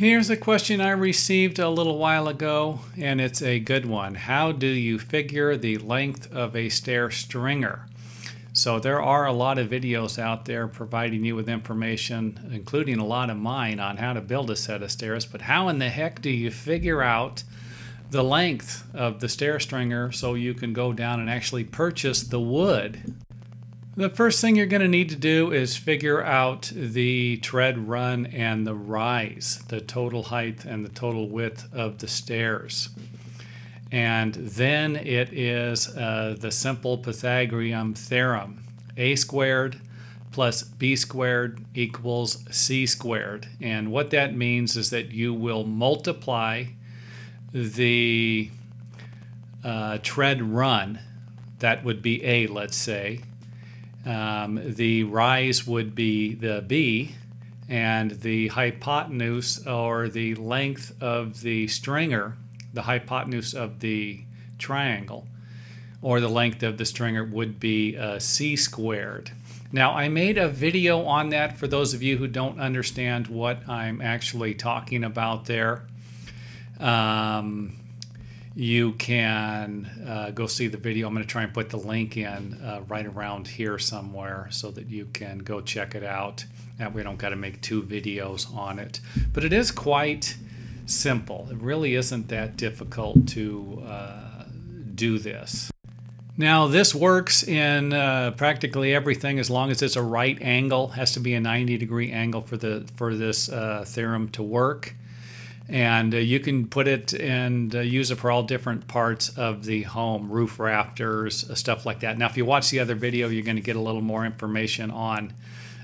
Here's a question I received a little while ago, and it's a good one. How do you figure the length of a stair stringer? So, there are a lot of videos out there providing you with information, including a lot of mine, on how to build a set of stairs. But how in the heck do you figure out the length of the stair stringer so you can go down and actually purchase the wood the first thing you're going to need to do is figure out the tread run and the rise, the total height and the total width of the stairs. And then it is uh, the simple Pythagorean theorem a squared plus b squared equals c squared. And what that means is that you will multiply the uh, tread run, that would be a, let's say, um, the rise would be the B, and the hypotenuse or the length of the stringer, the hypotenuse of the triangle, or the length of the stringer would be uh, C squared. Now, I made a video on that for those of you who don't understand what I'm actually talking about there. Um, you can uh, go see the video. I'm going to try and put the link in uh, right around here somewhere so that you can go check it out. That we don't got to make two videos on it. But it is quite simple. It really isn't that difficult to uh, do this. Now, this works in uh, practically everything as long as it's a right angle. Has to be a 90 degree angle for the for this uh, theorem to work and uh, you can put it and uh, use it for all different parts of the home roof rafters uh, stuff like that. Now if you watch the other video you're going to get a little more information on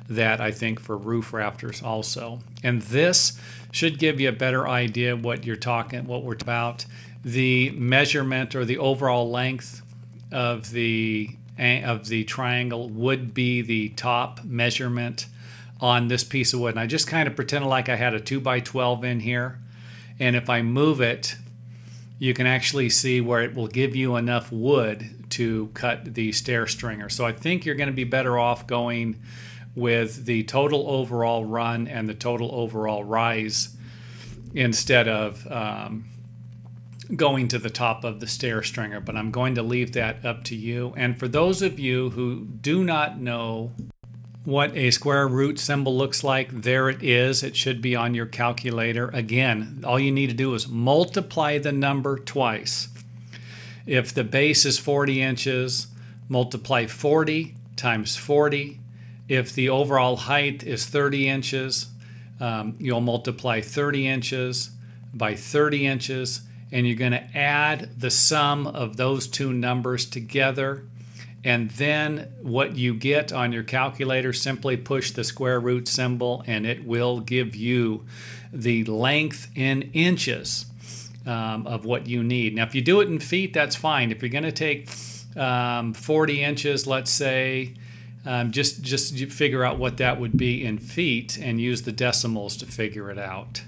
that i think for roof rafters also. And this should give you a better idea what you're talking what we're about. The measurement or the overall length of the of the triangle would be the top measurement on this piece of wood. And i just kind of pretended like i had a 2 by 12 in here and if I move it, you can actually see where it will give you enough wood to cut the stair stringer. So I think you're going to be better off going with the total overall run and the total overall rise instead of um, going to the top of the stair stringer. But I'm going to leave that up to you. And for those of you who do not know what a square root symbol looks like, there it is. It should be on your calculator. Again, all you need to do is multiply the number twice. If the base is 40 inches, multiply 40 times 40. If the overall height is 30 inches, um, you'll multiply 30 inches by 30 inches, and you're going to add the sum of those two numbers together and then what you get on your calculator, simply push the square root symbol and it will give you the length in inches um, of what you need. Now, if you do it in feet, that's fine. If you're going to take um, 40 inches, let's say, um, just just figure out what that would be in feet and use the decimals to figure it out.